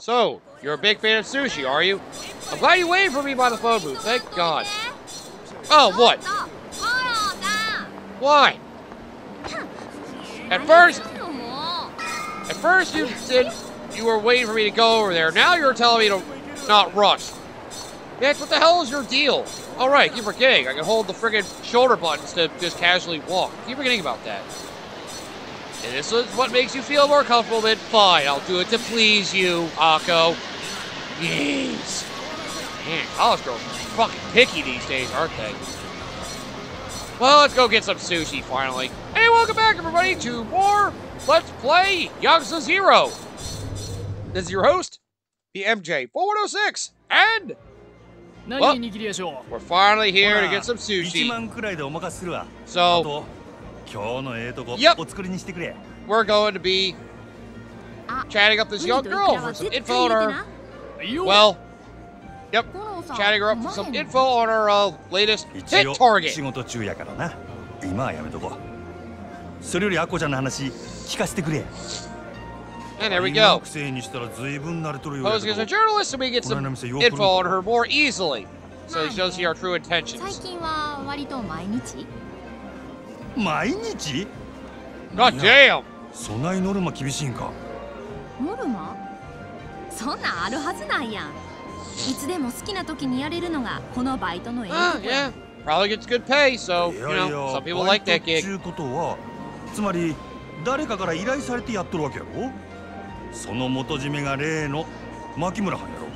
So, you're a big fan of sushi, are you? I'm glad you waited for me by the phone booth. Thank God. Oh, what? Why? At first, at first you said you were waiting for me to go over there. Now you're telling me to not rush. Bitch, what the hell is your deal? All right, keep forgetting. I can hold the friggin' shoulder buttons to just casually walk. Keep forgetting about that. And this is what makes you feel more comfortable, then fine. I'll do it to please you, Akko. Yes. Man, college girls are fucking picky these days, aren't they? Well, let's go get some sushi, finally. Hey, welcome back, everybody, to more Let's Play Yakuza Zero. This is your host, the MJ4106, and... Well, we're finally here to get some sushi. So, yep, we're going to be chatting up this young girl for some info on her. Well, yep, chatting her up for some info on her uh, latest hit target. 今はやめとこうそれよりアコちゃんの話聞かせてくれ And there we go. Posing as a journalist, so we get some info on her more easily. So she does see our true intentions. 毎日？God damn! そんなにノルマ厳しいんか。ノルマそんなんあるはずないやん。いつでも好きな時にやれるのがこのバイトのええとこ yeah. Probably gets good pay, so, you know, some people like that gig. ことはつまり誰かから依頼されてやっとるわけやろ？その元締めが例の牧村はんやろ？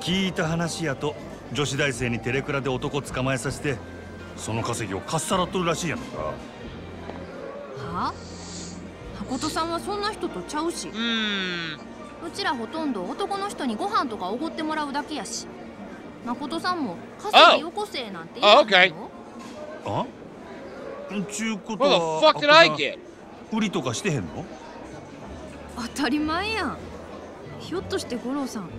聞いた話やと女子大生にテレクラで男捕まえさせてその稼ぎをかっさらっとるらしいやんか。はあ？誠さんはそんな人とちゃうし。うちらほとんど男の人にご飯とかおごってもらうだけやし。誠さんも稼ぎよこせなんて言うの、oh. あ？ちゅうことは What the fuck did I get? 売りとかしてへんの？当たり前やん。ひょっとして五郎さん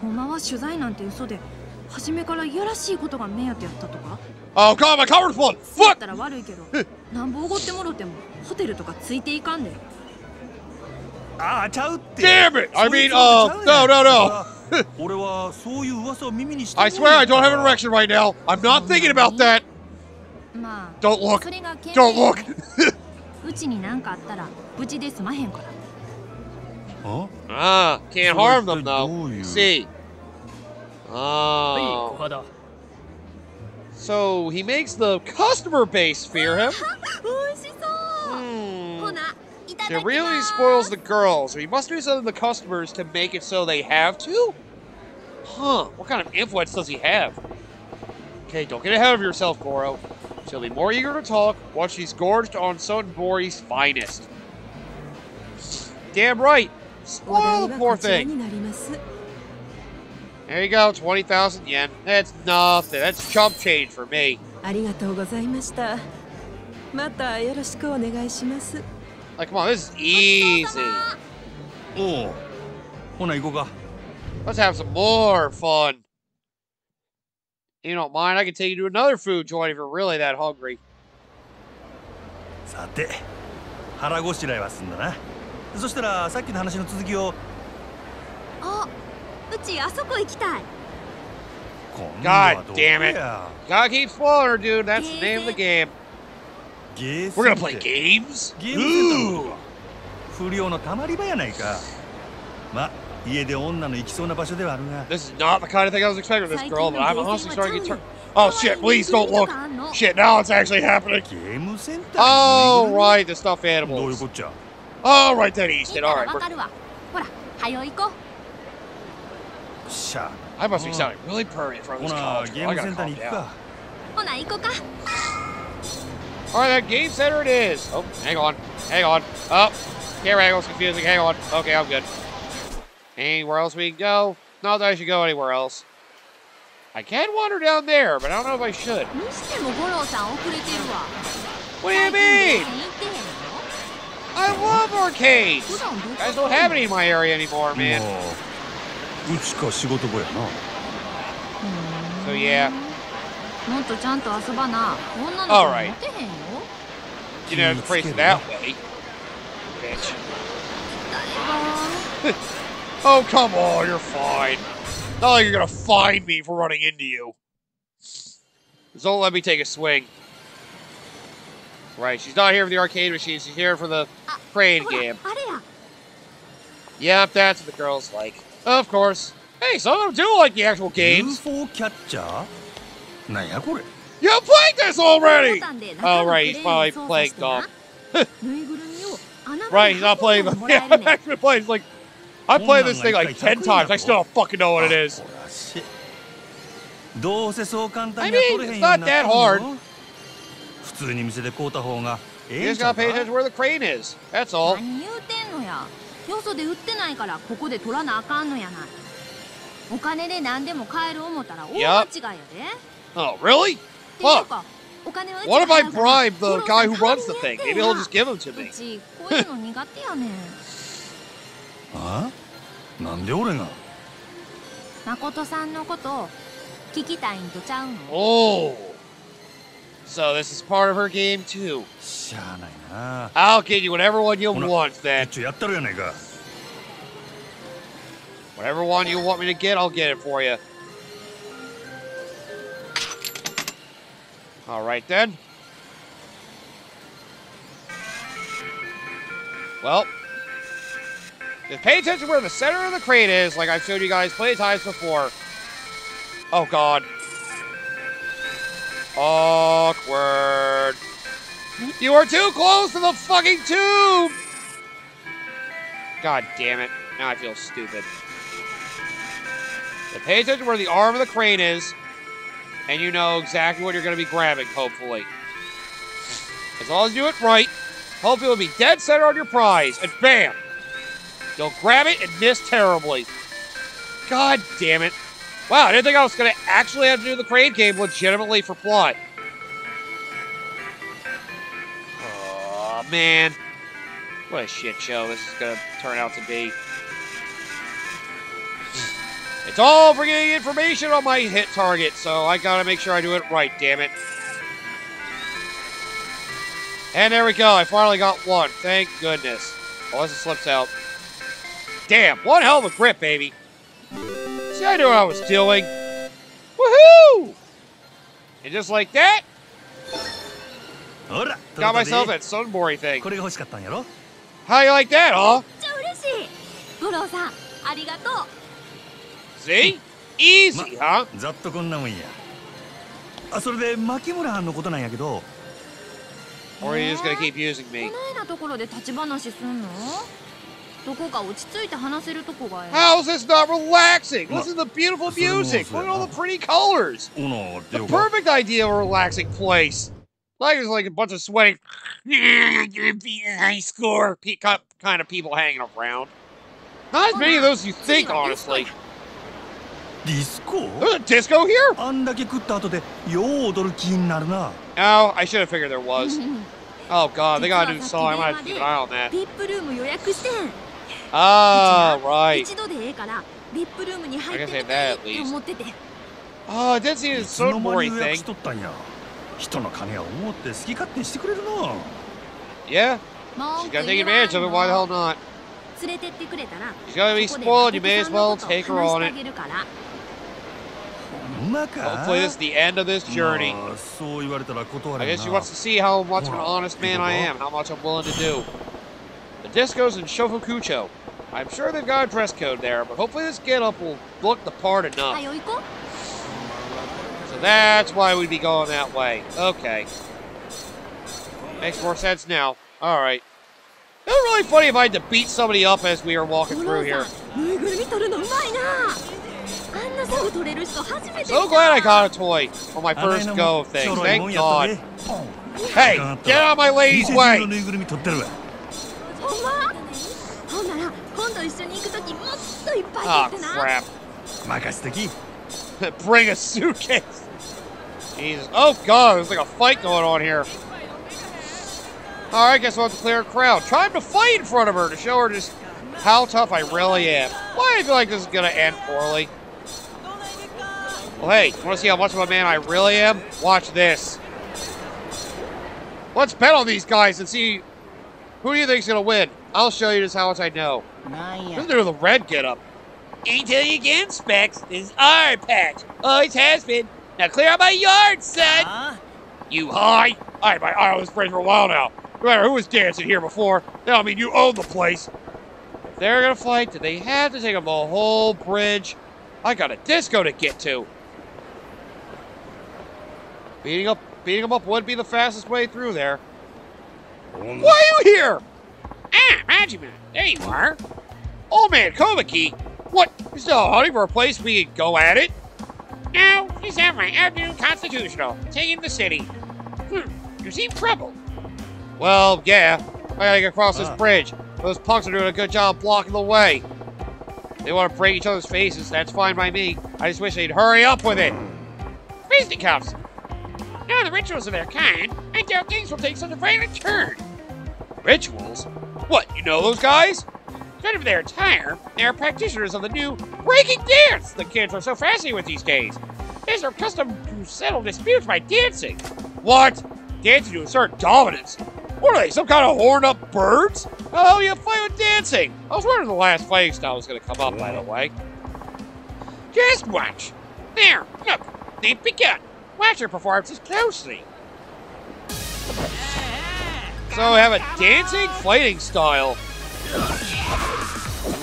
ほんまは取材なんて嘘で初めからいやらしいことが目当てやったとか Oh god, my cover's full! What? ったら悪いけど、なんぼおごってもろてもホテルとかついていかんで。ああ、ちゃうって。Damn it! I mean, uh, no, no, no. 俺はそういう噂を耳にして I swear I don't have an erection right now. I'm not thinking about that. まあ、don't look. Don't look. うちに何かあったら無事で済まへんから。Huh? Ah, can't harm them though. See. Oh. So he makes the customer base fear him. hmm. It really spoils the girls. So he must do something to the customers to make it so they have to? Huh, what kind of influence does he have? Okay, don't get ahead of yourself, Goro. She'll be more eager to talk once she's gorged on Sotenbori's finest. Damn right! Spoil the poor thing! There you go, 20,000 yen. That's nothing. That's chump change for me. Like, come on, this is easy. Oh. Let's have some more fun. You don't mind, I can take you to another food joint if you're really that hungry. さて、腹ごしらえはすんだな。そしたらさっきの話の続きを。あ、 うちあそこ行きたい。God damn it. Gotta keep spoiling her, dude. That's the name of the game. We're gonna play games? Ooh. 不良のたまり場やないか。ま、家で女の行きそうな場所ではあるが。This is not the kind of thing I was expecting with this girl, but I'm honestly starting to get turned. Oh shit, please don't look. Shit, now it's actually happening. Oh, right, the stuffed animals. Oh, right, that Easton. Alright. I must be sounding really purry from this college. Girl. I gotta calm down. Alright, that game center it is. Oh, hang on. Hang on. Oh, camera angle's confusing. Hang on. Okay, I'm good. Anywhere else we can go? Not that I should go anywhere else. I can wander down there, but I don't know if I should. What do you mean? I love arcades! You guys don't have any in my area anymore, man. So yeah. Alright. You know, to phrase it that way. Bitch. Oh, come on, you're fine. Not like you're gonna find me for running into you. Just don't let me take a swing. Right, she's not here for the arcade machine, she's here for the crane game. Yep, that's what the girls like. Of course. Hey, some of them do like the actual games. UFO catcher? You played this already! Oh, right, he's probably playing golf. right, he's not playing the. Yeah, I've actually played like. I played this thing like 10 times. I still don't fucking know what it is. I mean, it's not that hard. You just gotta pay attention where the crane is. That's all. よそで売ってないからここで取らなあかんのやないお金で何でも買える思ったら大間違いやで Oh, really? Fuck. What if I bribe the guy who runs the thing? Maybe he'll just give them to me. こういうの苦手やねんあなんで俺が？誠さんのこと聞きたいんとちゃうの？Oh. So this is part of her game too. I'll get you whatever one you want then. Whatever one you want me to get, I'll get it for you. Alright then. Well, just pay attention where the center of the crate is, like I've showed you guys plenty times before. Oh god. Awkward. You are too close to the fucking tube! God damn it. Now I feel stupid. So pay attention where the arm of the crane is, and you know exactly what you're going to be grabbing, hopefully. As long as you do it right, hopefully it'll be dead center on your prize, and bam! You'll grab it and miss terribly. God damn it. Wow, I didn't think I was going to actually have to do the crane game legitimately for plot. Oh, man. What a shit show this is going to turn out to be. It's all for getting information on my hit target, so I gotta make sure I do it right, damn it. And there we go, I finally got one. Thank goodness. Oh, Unless it slips out. Damn, one hell of a grip, baby. See, I knew what I was doing. Woohoo! And just like that, got myself that sunbory thing. How you like that, huh? See? Easy, huh? ざっとこんなもんやあそれで牧村藩のことなんやけど Or are you just gonna keep using me? こないなところで立ち話すんの どこか落ち着いて話せるとこが How is this not relaxing? Listen to the beautiful music. Look at all the pretty colors. The perfect idea of a relaxing place. Like it's like a bunch of sweating high score kind of people hanging around. Not as many of those as you think, honestly. ディスコ There's a disco here? あんだけ食った後でよう踊る気になるな Oh, I should have figured there was. oh god, they got a new song. I might have to keep an eye on that. Ah, right. I can say that at least. Oh, I did see this thing. Yeah. She's gonna take advantage of it, why the hell not? She's gonna be spoiled, you may as well take her on it. Hopefully this is the end of this journey. I guess she wants to see how much of an honest man I am, how much I'm willing to do. The discos in Shofukucho. I'm sure they've got a dress code there, but hopefully this getup will look the part enough. So that's why we'd be going that way. Okay. Makes more sense now. Alright. It'd be really funny if I had to beat somebody up as we were walking through here. So glad I got a toy for my first go thing. Thank God. Hey, get out of my lady's way! 一緒に行くときもっといっぱい Oh, 取ってな crap. 任せとき Bring a suitcase. Jesus. Oh, God, there's like a fight going on here. Alright, guess we'll have to clear a crowd. Trying to fight in front of her to show her just how tough I really am. Why do I feel like this is going to end poorly? Well, hey, you want to see how much of a man I really am? Watch this. Let's bet on these guys and see who do you think's going to win. I'll show you just how much I know. Naya. Look at the red get up. Ain't telling you again, Specs. This is our patch. Oh, Always has been. Now clear out my yard, son. Huh? You high? I've been this friend for a while now. No matter who was dancing here before, now I mean you own the place. If they're gonna fight, do they have to take up a whole bridge? I got a disco to get to. Beating up beating them up would be the fastest way through there. Why are you here? Ah, Majima, there you are. Old man Komaki, what, is You still hunting for a place we can go at it? No, he's at my afternoon constitutional, taking the city. Hmm, you seem troubled. Well, yeah. I gotta get across this ah. bridge. Those punks are doing a good job blocking the way. They want to break each other's faces, that's fine by me. I just wish they'd hurry up with it. Fisticuffs! Now the rituals of their kind, I doubt things will take such a violent turn. Rituals? What, you know those guys? Judging of their attire, they are practitioners of the new breaking dance the kids are so fascinated with these days. It is their custom to settle disputes by dancing. What? Dancing to assert dominance? What are they, some kind of horned up birds? Oh, Do you fight with dancing? I was wondering the last fighting style was going to come up, by the way. Just watch. There, look, they've begun. Watch their performances closely. So we have a dancing fighting style.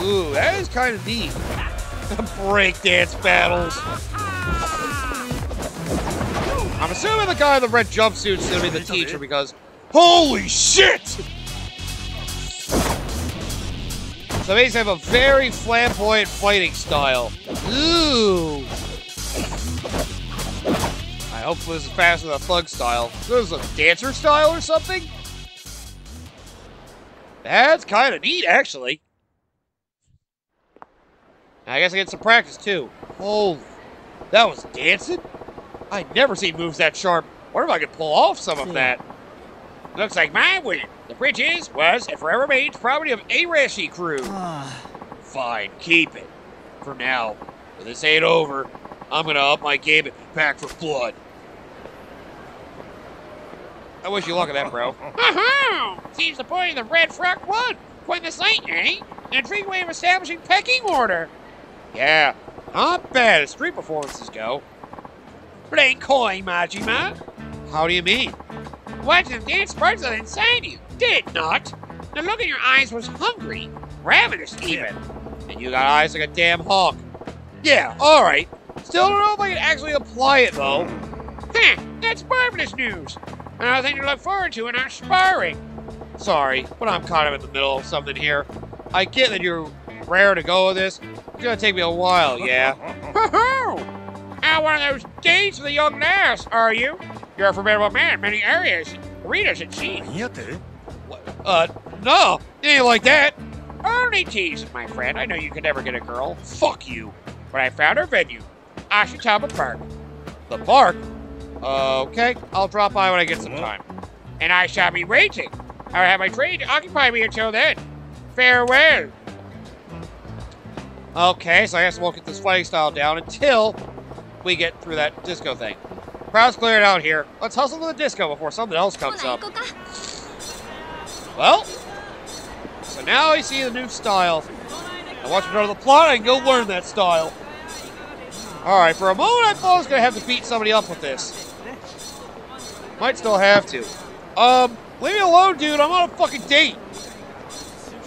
Ooh, that is kind of neat. Breakdance battles. I'm assuming the guy in the red jumpsuit is going to be the teacher because... Holy shit! So they have a very flamboyant fighting style. Ooh! I hope this is faster than a thug style. This is a dancer style or something? That's kind of neat, actually. I guess I get some practice, too. Holy, that was dancing? I'd never seen moves that sharp. Wonder if I could pull off some of that. Looks like my win. The bridge is, was, and forever remains property of a Arashi crew. Fine, keep it. For now. But this ain't over. I'm gonna up my game and be back for blood. I wish you luck at that, bro. Uh-huh! Seems the point of the red frock won. Quite the sight, eh? An intriguing way of establishing pecking order. Yeah, not bad as street performances go. Playing coy, Majima. How do you mean? Watching them dance sparks that inside you, did it not? The look in your eyes was hungry, ravenous even. And you got eyes like a damn hawk. Yeah, alright. Still don't know if I can actually apply it, though. Heh, that's marvelous news. Another thing to look forward to in our sparring. Sorry, but I'm kind of in the middle of something here. I get that you're rare to go with this. It's gonna take me a while, yeah. How one of those dates for the young lass, are you? You're a formidable man in many areas. Readers, it seems. Uh, no, it ain't like that. Only teasing, my friend. I know you could never get a girl. Fuck you. But I found her venue, Ashitaba Park. The park? Okay, I'll drop by when I get some time. And I shall be waiting. I will have my train to occupy me until then. Farewell. Okay, so I guess we'll get this fighting style down until we get through that disco thing. Crowd's cleared out here. Let's hustle to the disco before something else comes up. Well, so now I see the new style. I want you to know the plot, I can go learn that style. Alright, for a moment I thought I was going to have to beat somebody up with this. Might still have to. Um, leave me alone, dude. I'm on a fucking date.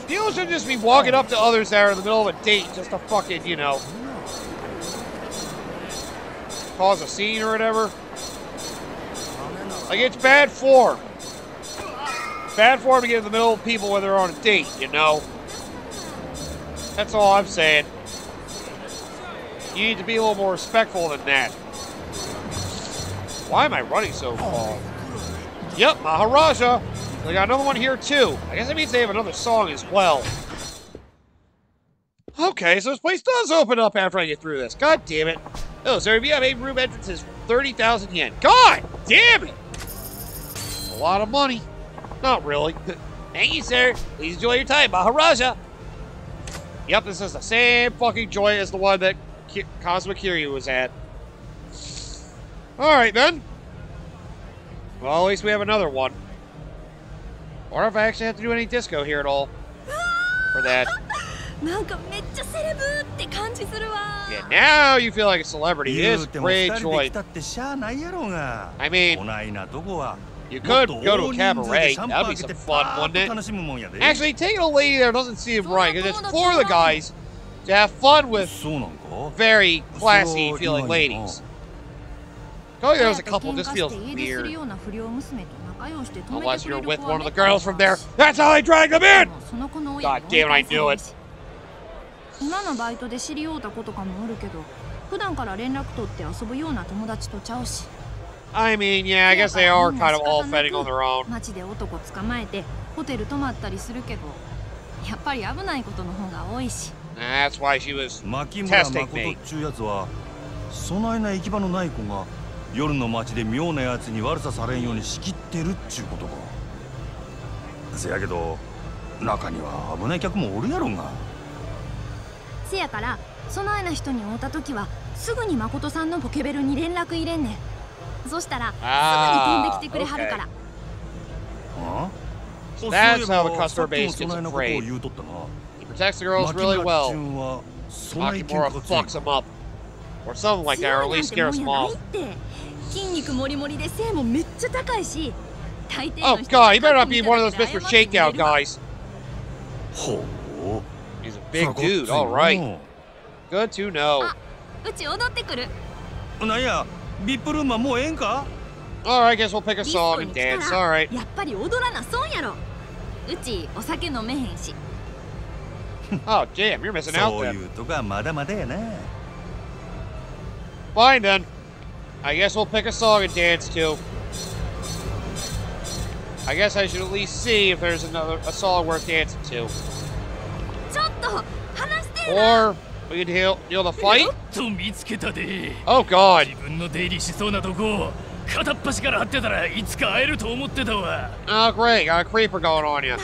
People should just be walking up to others that are in the middle of a date just to fucking, you know, cause a scene or whatever. Like, it's bad form. Bad form to get in the middle of people when they're on a date, you know? That's all I'm saying. You need to be a little more respectful than that. Why am I running so far? Yep, Maharaja. They got another one here too. I guess that means they have another song as well. Okay, so this place does open up after I get through this. God damn it. Oh, so VIP room entrance is 30,000 yen. God damn it! A lot of money. Not really. Thank you, sir. Please enjoy your time, Maharaja. Yep, this is the same fucking joy as the one that Ki Kazuma Kiryu was at. Alright then. Well, at least we have another one. Or if I actually have to do any disco here at all. For that. Yeah, now you feel like a celebrity. It is great choice. I mean, you could go to a cabaret. That'd be some fun, wouldn't it? Actually, taking a lady there doesn't seem right because it's for the guys to have fun with very classy feeling ladies. Going there was a couple just feels weird. Unless you're with one of the girls from there. That's how they drag them in! God damn it, I knew it. 今のバイトで知り合うた子とかもおるけど普段から連絡取って遊ぶような友達とちゃうし I mean, yeah, I guess they are kind of all fending on their own. 街で男捕まえてホテル泊まったりするけどやっぱり危ないことの方が多いし That's why she was testing me. ちゅうやつはそないな行き場のない子が 夜の街で妙なやつに悪さされんように仕切ってるっちゅうことか。せやけど中には危ない客もおるやろが。せやからそないな人に会うた時はすぐに誠さんのポケベルに連絡入れんねん。そしたらすぐに飛んできてくれはるから。That's how the customer base gets afraid. He protects the girls really well. Makimura fucks them up. or something like that, or at least scare them off. Oh god, he better not be one of those Mr. Shakedown guys. He's a big dude, alright. Good to know. Alright, guess we'll pick a song and dance, alright. うちお酒飲めへんし。oh damn, you're missing out there. Fine then. I guess we'll pick a song and dance to. I guess I should at least see if there's another a song worth dancing to. Or we could heal deal the fight. Oh god. Oh great, got a creeper going on you.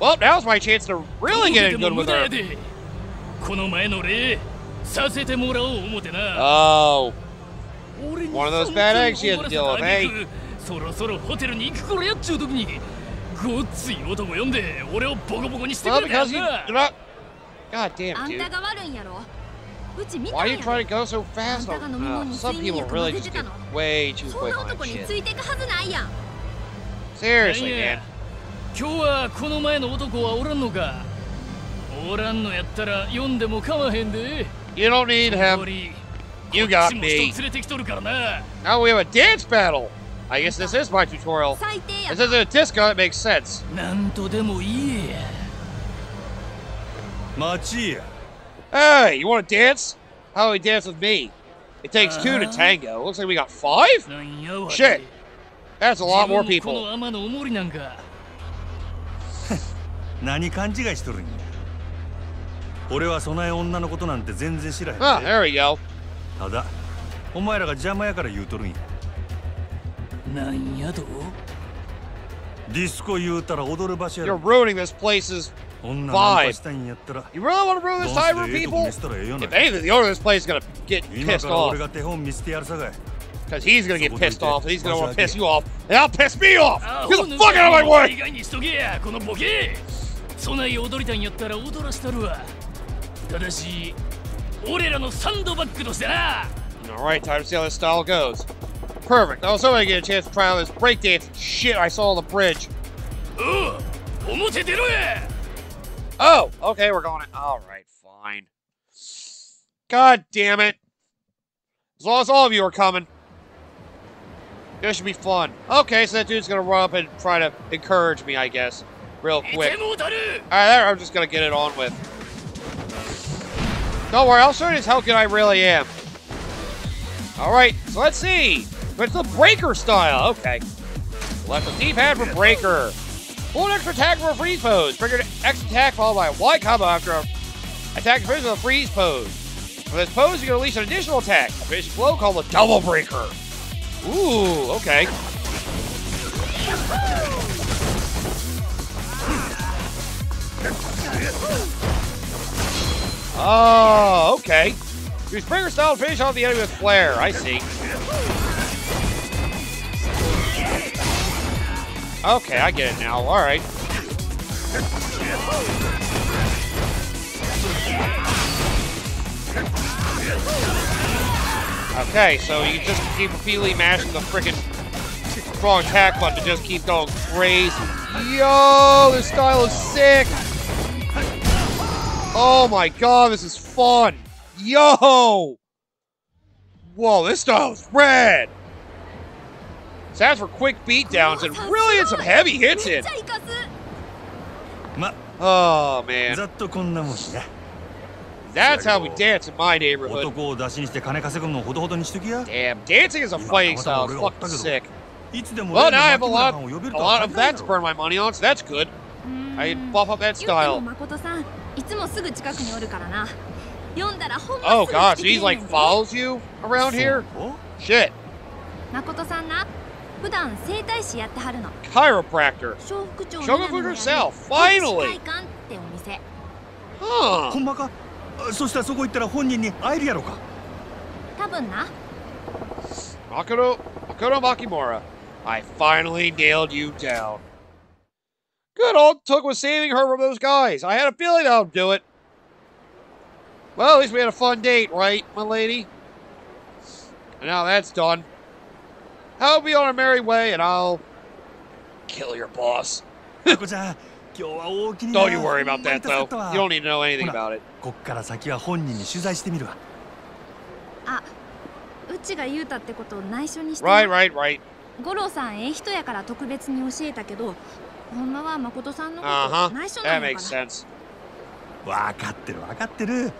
Well, now's my chance to really get in good with her. させてもらおう思てな Oh. 俺に one of those bad eggs you had to deal with, eh? そろそろホテルに行く頃やっちゅう時にごっつい男呼んで俺をボコボコにしてくれたや you な do. God damn, あん dude. たが悪いんやろうち見た Why ん are や you ろ trying to go so fast? uh, に some people 薬 really 混 just get の way too そん quick な on 男 that に shit. ついてくはずないやん Seriously, man. や今日はこの前の男はおらんのかおらんのやったら読んでもかまへんで You don't need そ him. のり You こっ got ちも me. 人連れてきとるからな Now we have a dance battle. I guess this is my tutorial. 最低や This isn't a disco, that makes sense. なんとでも言えや町や Hey, you want to dance? How about you dance with me? It takes two to Uh-huh. tango. Looks like we got five? なんやわ Shit. That's a lot more 自分も people. この天のおもりなんか何勘違いしとるんや 俺はそない女のことなんて全然知らへんで Ah, there we go. ただお前らが邪魔やから言うとるんやなんやとディスコ言うたら踊る場所や You're ろ ruining this place's. 女ナンパしたいんやったら You really want to ruin ダ this ン time ス for people? If anything, the owner of this place is gonna get 今 pissed から off 俺が手本見せてやるさかい because he's gonna get So pissed off. and He's think? gonna want to piss you off, and I'll piss me off. ア Get ホ the の fuck out of my 以 way! そない踊りたんやったら踊らしたるわ ただし俺らのサンドバッグとしてな All right, time to see how this style goes. Perfect. I was hoping I get a chance to try out this breakdance shit I saw on the bridge. おう表出ろや Oh, okay, we're going. All right, fine. God damn it! As long as all of you are coming, this should be fun. Okay, so that dude's gonna run up and try to encourage me, I guess, real い quick. てもうたる All right, there, I'm just gonna get it on with. Don't worry, I'll show you how good I really am. All right, so let's see. It's the breaker style. Okay. Left the D-pad for breaker. Pull an extra attack for a freeze pose. Trigger extra attack followed by a Y combo after a attack finishes with a freeze pose. For this pose, you can release an additional attack. A finishing blow called the double breaker. Ooh, okay. Oh, okay. Use Springer style finish off the enemy with flare. I see. Okay, I get it now. All right. Okay, so you just keep repeatedly mashing the freaking strong attack button to just keep going crazy. Yo, this style is sick. Oh my god, this is fun. Yo! Whoa, this style is rad. Sounds for quick beatdowns and really had some heavy hits in. Oh man. That's how we dance in my neighborhood. Damn, dancing is a fighting style. It's fucking sick. Well, now I have a lot, a lot of that to burn my money on, so that's good. I buff up that style. いつもすぐ近くにおるからな。読んだらほんま Oh gosh, he's like follows you around here? Shit. 誠さんな、普段整体師やってはるの。Chiropractor. 小福町の herself, finally. 館ってお店。Huh. ほんまかそしたらそこ行ったら本人に会えるやろか多分な。Makoto, Makoto Makimura, I finally nailed you down. Good, all it took was saving her from those guys. I had a feeling that would do it. Well, at least we had a fun date, right, my lady? And now that's done. I'll be on our merry way, and I'll kill your boss. don't you worry about that, though. You don't need to know anything about it. こっから先は本人に取材してみるわあうちが言うたってことを内緒にして Right, right, right 五郎さんええ人やから特別に教えたけど ほんまは誠さんのこと内緒なのかな分かってる分かってる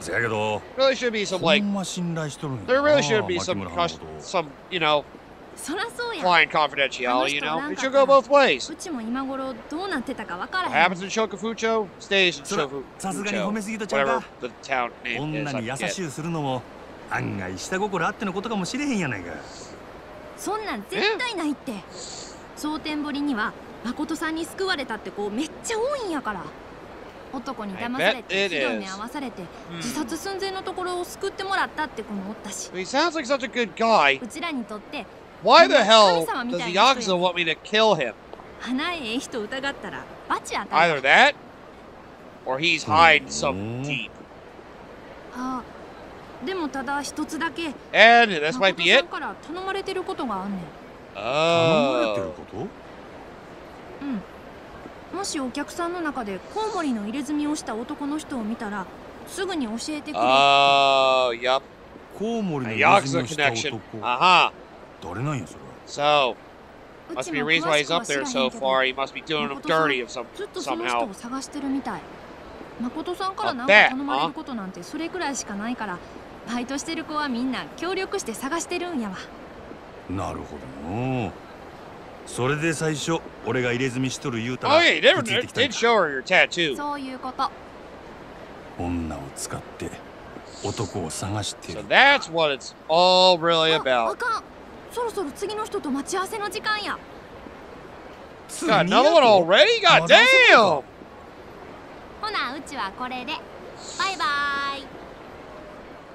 せやけど really should be some like ほんま信頼しとるんや there really should be some some you know そらそうや client confidentiality you know it should go both ways うちも今頃どうなってたか分からへん happens in Shokufucho stays in Shokufucho さすがに褒めすぎたちゃうか whatever the town name is 女に優しゅうするのも案外下心あってのことかもしれへんやないかそんなん絶対ないって蒼天堀には誠さんに救われたって子めっちゃ多いんやから男に騙されてひどい目合わされて自殺寸前のところを救ってもらったって子もおったし He sounds like such a good guy うちらにとって Why the hell does the Yakuza want me to kill him? Either that, or he's hiding something deep. And this might be it. Oh. もしお客さんの中でコウモリの入れ墨をした男の人を見たらすぐに教えてくれ。Oh, yup. コウモリの入れ墨をした男。Aha. So, must be a reason why he's up there so far. He must be doing him dirty of some somehow. 誠さんから何か頼まれることなんてそれくらいしかないからバイトしてる子はみんな協力して探してるんやわなるほどなそれで最初俺が入れ墨しとる言うたら Oh yeah, never did show her your tattoo そういうこと女を使って男を探してる So that's what it's all really about あかんそろそろ次の人と待ち合わせの時間や。Got another one already? God damn! ほな、うちはこれで。バイバイ。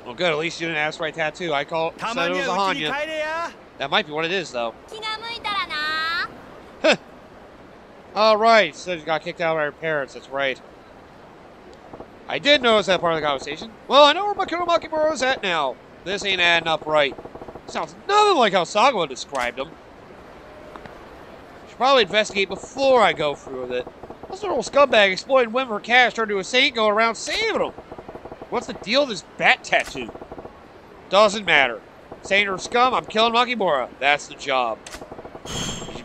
Well, good. At least you didn't ask for my tattoo. I call said it was a Hanya. That might be what it is, though. 気が向いたらな。 All right. So you got kicked out by her parents. That's right. I did notice that part of the conversation. Well, I know where Makimura is at now. This ain't adding up right. Sounds nothing like how Sagawa described him. Should probably investigate before I go through with it. This little scumbag exploiting women for cash turned to a saint going around saving them. What's the deal with this bat tattoo? Doesn't matter. Saint or scum, I'm killing Makimura. That's the job.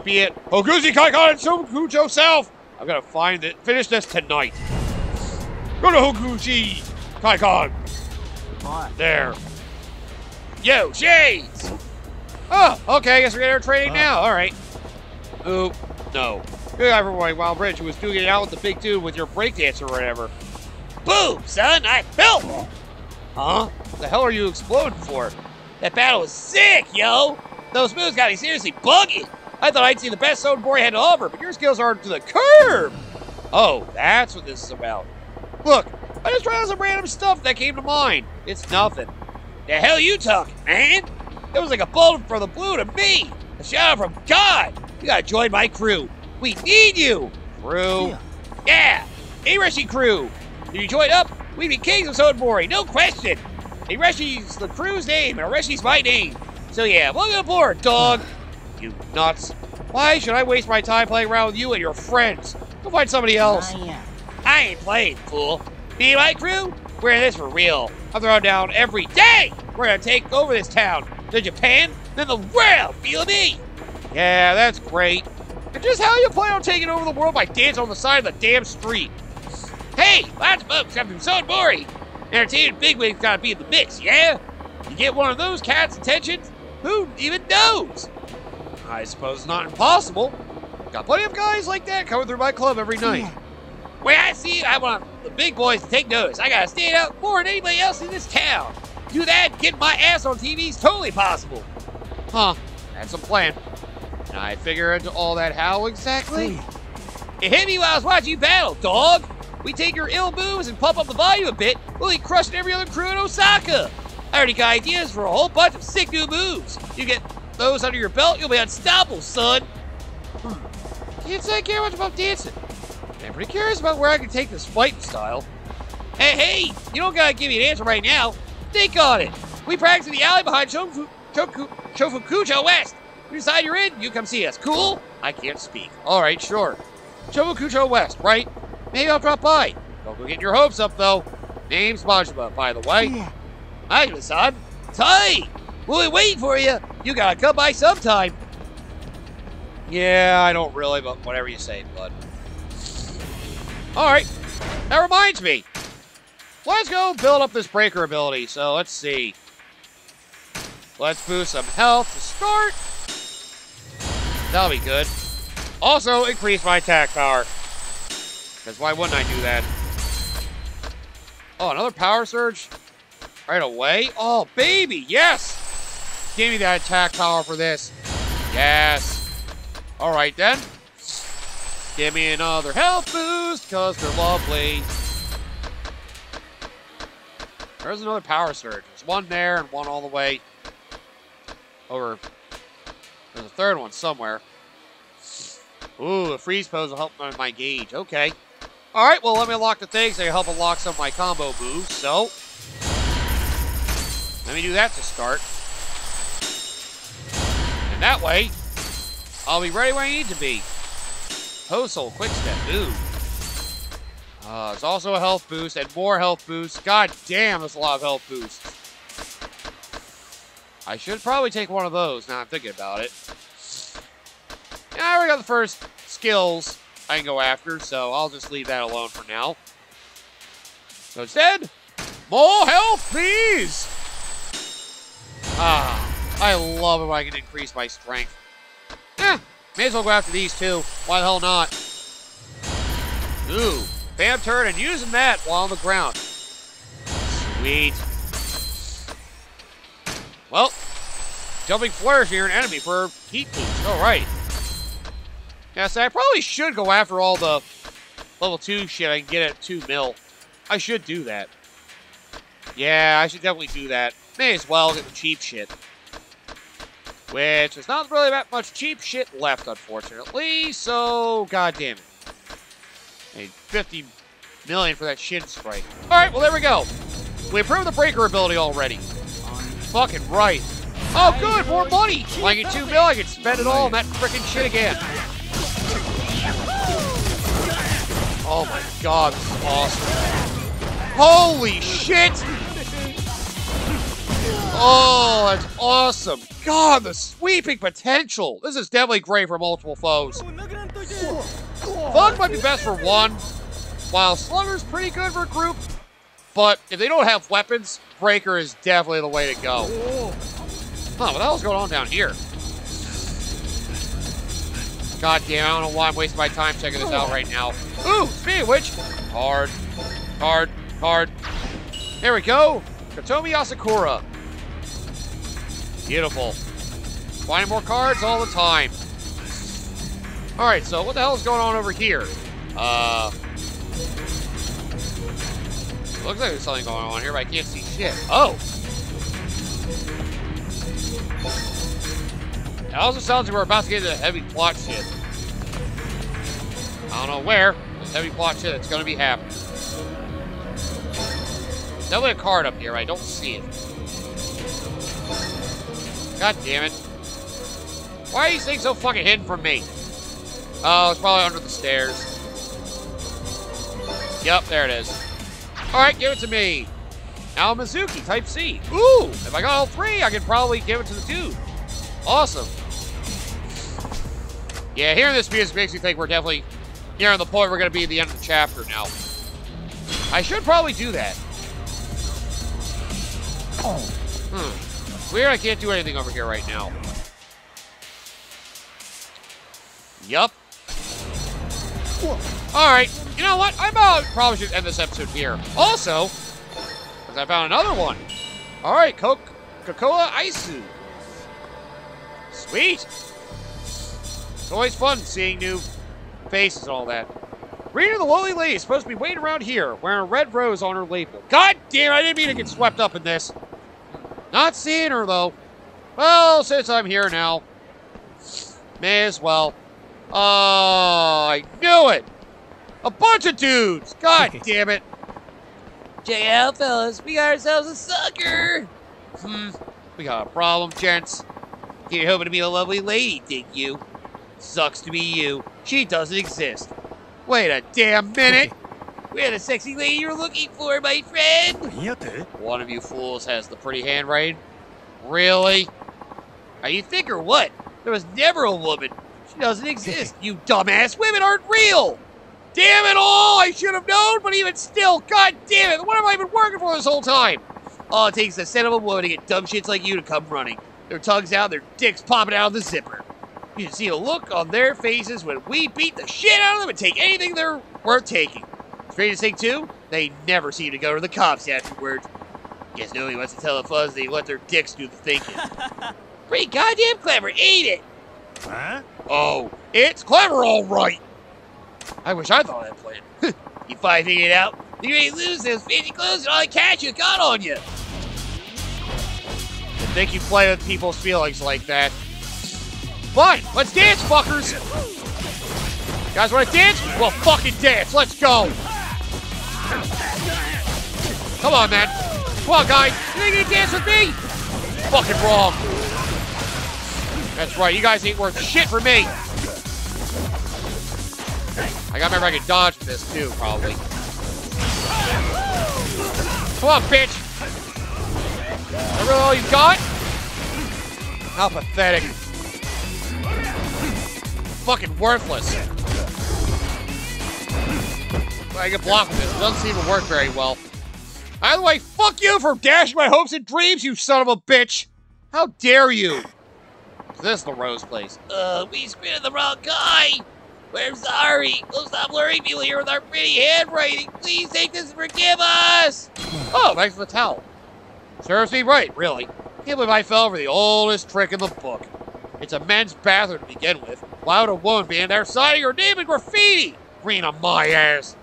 Be it Hogushi Kaikan and Sokucho self. I'm gonna find it. Finish this tonight. Go to Hogushi Kaikan. There. Yo, Shades! Oh, okay, I guess we're getting our training uh. now. All right. Oop, no. Good from Wild Bridge who was doing it out with the big dude with your breakdance or whatever. Boom, son, I felt Huh? What the hell are you exploding for? That battle was sick, yo! Those moves got me seriously buggy. I thought I'd see the best Sotenbori had to offer, but your skills are to the curb! Oh, that's what this is about. Look, I just tried out some random stuff that came to mind. It's nothing. The hell you talking, man? It was like a bolt from the blue to me. A shout out from God. You gotta join my crew. We need you. Crew. Yeah! Reshi crew! Did you join up? We'd be kings of Sotenbori, no question! Hey, the crew's name, and Reshi's my name. So yeah, welcome aboard, dog! You nuts. Why should I waste my time playing around with you and your friends? Go find somebody else. I ain't playing, fool. Me my crew? We're in this for real. I'm throwing down every day. We're gonna take over this town. Then Japan, then the world. Feel me? Yeah, that's great. And just how you plan on taking over the world by dancing on the side of the damn street? Hey, lots of folks come from Sotenbori. Entertainment bigwigs gotta be in the mix, yeah? You get one of those cats' attention, who even knows? I suppose it's not impossible. Got plenty of guys like that coming through my club every night. When I see I want the big boys to take notice. I gotta stand out more than anybody else in this town. Do that, get my ass on TV is totally possible. Huh, that's a plan. And I figure into all that how exactly? It hit me while I was watching you battle, dog. We take your ill moves and pump up the volume a bit, we'll be crushing every other crew in Osaka. I already got ideas for a whole bunch of sick new moves. You get those under your belt, you'll be unstoppable, son. Hmm. Can't say I care much about dancing. I'm pretty curious about where I can take this fighting style. Hey, hey, you don't gotta give me an answer right now. Think on it. We practice in the alley behind Shofu, Shofu, Shofukucho West. You decide you're in, you come see us. Cool? I can't speak. All right, sure. Shofukucho West, right? Maybe I'll drop by. Don't go get your hopes up, though. Name's Majima, by the way. Yeah. Majima-san. Tight! We'll be waiting for you. You gotta come by sometime. Yeah, I don't really, but whatever you say, bud. Alright. That reminds me. Let's go build up this breaker ability. So let's see. Let's boost some health to start. That'll be good. Also, increase my attack power. Because why wouldn't I do that? Oh, another power surge? Right away? Oh, baby, yes! Give me that attack power for this. Yes. All right, then. Give me another health boost, because they're lovely. There's another power surge. There's one there and one all the way over. There's a third one somewhere. Ooh, a freeze pose will help my gauge. Okay. All right, well, let me unlock the things. They help unlock some of my combo moves. So, let me do that to start. That way, I'll be ready where I need to be. Postal Quick Step. Ooh. Uh, it's also a health boost and more health boosts. God damn, that's a lot of health boosts. I should probably take one of those now I'm thinking about it. Yeah, I already got the first skills I can go after, so I'll just leave that alone for now. So instead, more health, please! Ah, I love it when I can increase my strength. Eh, May as well go after these two. Why the hell not? Ooh, Bam turn and using that while on the ground. Sweet. Well, jumping flourish near an enemy for heat boost. All right. Yeah, so I probably should go after all the level 2 shit I can get at 2 mil. I should do that. Yeah, I should definitely do that. May as well get the cheap shit. Which, there's not really that much cheap shit left, unfortunately, so god damn it. I 50 million for that shit strike. Alright, well there we go. We improved the breaker ability already. Fucking right. Oh good, more money! I get 2 mil, I can spend it all on that freaking shit again. Oh my god, this is awesome. Holy shit! Oh, that's awesome. God, the sweeping potential. This is definitely great for multiple foes. Thug might be best for one, while Slugger's pretty good for a group. But if they don't have weapons, Breaker is definitely the way to go. Huh, what the hell's going on down here? God damn, I don't know why I'm wasting my time checking this out right now. Ooh, speaking of which, hard, hard, hard. There we go. Katomi Asakura. Beautiful. Finding more cards all the time. Alright, so what the hell is going on over here? Uh... Looks like there's something going on here, but I can't see shit. Oh! It also sounds like we're about to get into heavy plot shit. I don't know where. Heavy plot shit. It's gonna be happening. Definitely a card up here. I don't see it. God damn it. Why are these things so fucking hidden from me? Oh, it's probably under the stairs. Yep, there it is. Alright, give it to me. Al Mizuki, Type C. Ooh, if I got all three, I could probably give it to the dude. Awesome. Yeah, hearing this music makes me think we're definitely nearing the point we're going to be at the end of the chapter now. I should probably do that. Hmm. Weird I can't do anything over here right now. Yup. Alright, you know what? I probably should end this episode here. Also, because I found another one. Alright, Coke Cocoa Isu. Sweet. It's always fun seeing new faces and all that. Rena the Lowly Lady is supposed to be waiting around here, wearing a red rose on her label. God damn, I didn't mean to get swept up in this. Not seeing her, though. Well, since I'm here now, may as well. Oh, I knew it! A bunch of dudes! God damn it! Check out, fellas. We got ourselves a sucker! Hmm. We got a problem, gents. You're hoping to be a lovely lady, think you? Sucks to be you. She doesn't exist. Wait a damn minute! We're the sexy lady you're looking for, my friend! One of you fools has the pretty handwriting. Really? Are you thick or what? There was never a woman. She doesn't exist. you dumbass. Women aren't real! Damn it all! I should have known, but even still, god damn it! What have I been working for this whole time? All it takes is a set of a woman to get dumb shits like you to come running. Their tongues out, their dicks popping out of the zipper. You should see the look on their faces when we beat the shit out of them and take anything they're worth taking. Strangest thing, too, they never seem to go to the cops afterwards. Guess nobody wants to tell the fuzz they let their dicks do the thinking. Pretty goddamn clever, ain't it? Huh? Oh, it's clever, all right. I wish I thought of that plan. you finally figured it out. You ain't lose those fancy clothes and all the cash you got on you. I think you play with people's feelings like that. Fine, let's dance, fuckers! You guys wanna dance? Well, fucking dance, let's go! Come on, man. Come on, guys. You you can dance with me? Fucking wrong. That's right, you guys ain't worth shit for me. I gotta remember I can dodge this too, probably. Come on, bitch! Is that really all you got? How pathetic. Fucking worthless. I can block with this. It doesn't seem to work very well. Either way, fuck you for dashing my hopes and dreams, you son of a bitch! How dare you! Is this the Rose place? Uh, we screwed the wrong guy! We're sorry! We'll stop luring people here with our pretty handwriting! Please take this and forgive us! Oh, thanks for the towel. Serves me right, really. Can't believe I fell for the oldest trick in the book. It's a men's bathroom to begin with. Why would a woman be in there signing her name in graffiti? Green on my ass.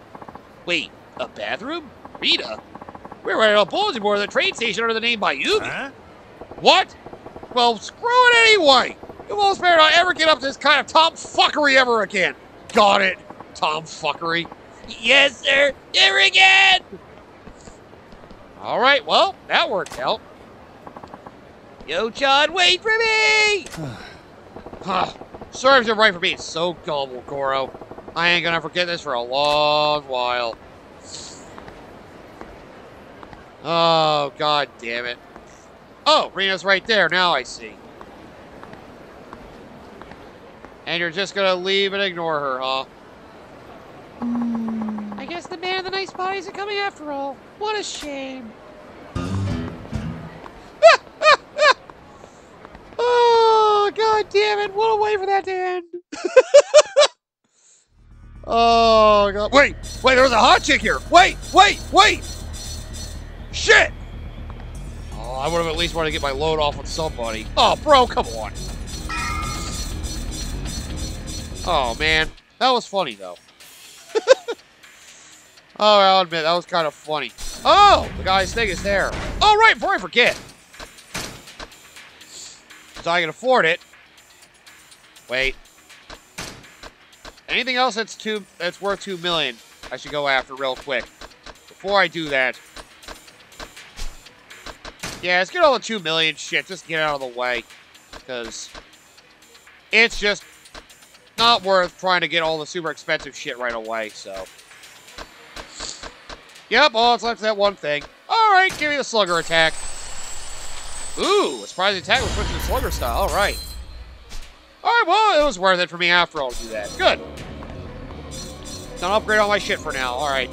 Wait, a bathroom? Rita? We're right on a bulletin board at the train station under the name Mayumi. Huh? What? Well, screw it anyway. You almost better not ever get up to this kind of tomfuckery ever again. Got it. Tomfuckery. Yes, sir. Never again. All right, well, that worked out. Yo, John, wait for me! Huh? Serves it right for being so gullible, Goro. I ain't gonna forget this for a long while. Oh, god damn it. Oh, Rena's right there. Now I see. And you're just gonna leave and ignore her, huh? I guess the man of the nice body isn't coming after all. What a shame. oh, god damn it. What a way for that to end. Oh, god. Wait, wait, there was a hot chick here. Wait, wait, wait. Shit! Oh, I would have at least wanted to get my load off with somebody. Oh, bro, come on. Oh, man. That was funny, though. oh, I'll admit, that was kind of funny. Oh, the guy's thing is there. Oh, right, before I forget. So I can afford it. Wait. Anything else that's two that's worth two million, I should go after real quick. Before I do that. Yeah, let's get all the two million shit. Just get out of the way. Because it's just not worth trying to get all the super expensive shit right away, so. Yep, all it's left is that one thing. Alright, give me the slugger attack. Ooh, a surprising attack with switching to slugger style. Alright. Alright, well, it was worth it for me after all to do that. Good. Don't upgrade all my shit for now. Alright.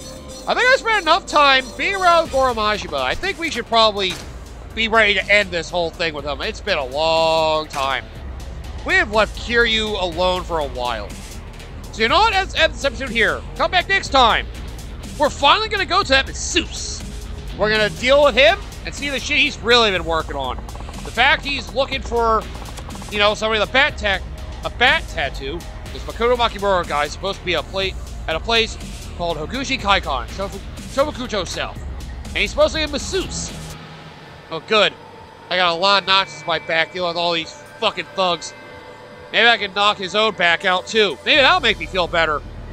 I think I spent enough time being around Goro Majima. I think we should probably be ready to end this whole thing with him. It's been a long time. We have left Kiryu alone for a while. So you know what? Let's end this episode here. Come back next time. We're finally going to go to that Seuss. We're going to deal with him and see the shit he's really been working on. The fact he's looking for, you know, somebody with a bat tech, a bat tattoo. This Makoto Makimura guy is supposed to be a plate at a place called Hogushi Kaikan, Shofukucho South. And he's supposed to be a masseuse. Oh, good. I got a lot of notches in my back dealing with all these fucking thugs. Maybe I can knock his own back out too. Maybe that'll make me feel better.